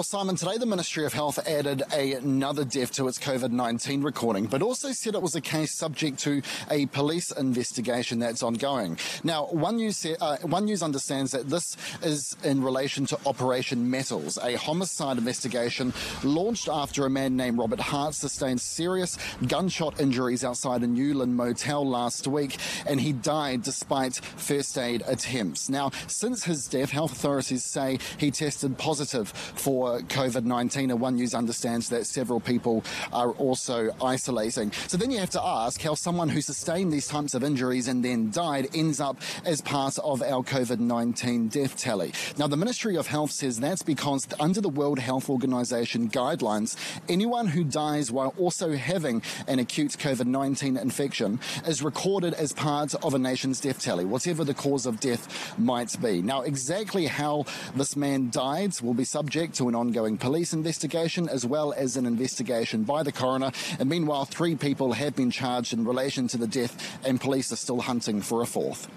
Well, Simon, today the Ministry of Health added a, another death to its COVID 19 recording, but also said it was a case subject to a police investigation that's ongoing. Now, One News, uh, One News understands that this is in relation to Operation Metals, a homicide investigation launched after a man named Robert Hart sustained serious gunshot injuries outside a Newland motel last week, and he died despite first aid attempts. Now, since his death, health authorities say he tested positive for COVID 19, and One News understands that several people are also isolating. So then you have to ask how someone who sustained these types of injuries and then died ends up as part of our COVID 19 death tally. Now, the Ministry of Health says that's because under the World Health Organization guidelines, anyone who dies while also having an acute COVID 19 infection is recorded as part of a nation's death tally, whatever the cause of death might be. Now, exactly how this man died will be subject to an ongoing police investigation as well as an investigation by the coroner. And meanwhile, three people have been charged in relation to the death, and police are still hunting for a fourth.